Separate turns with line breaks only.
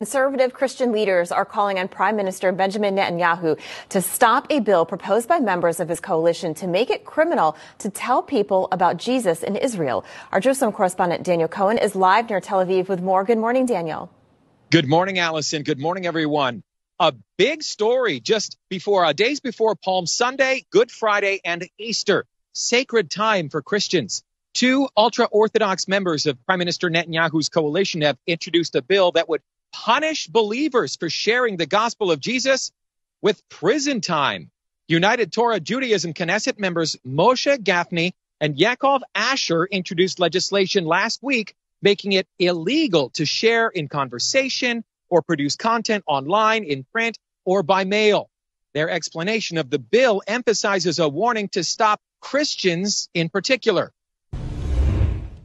Conservative Christian leaders are calling on Prime Minister Benjamin Netanyahu to stop a bill proposed by members of his coalition to make it criminal to tell people about Jesus in Israel. Our Jerusalem correspondent Daniel Cohen is live near Tel Aviv with more. Good morning, Daniel.
Good morning, Allison. Good morning, everyone. A big story just before, uh, days before Palm Sunday, Good Friday, and Easter. Sacred time for Christians. Two ultra Orthodox members of Prime Minister Netanyahu's coalition have introduced a bill that would punish believers for sharing the gospel of Jesus with prison time. United Torah Judaism Knesset members Moshe Gafni and Yaakov Asher introduced legislation last week making it illegal to share in conversation or produce content online, in print, or by mail. Their explanation of the bill emphasizes a warning to stop Christians in particular.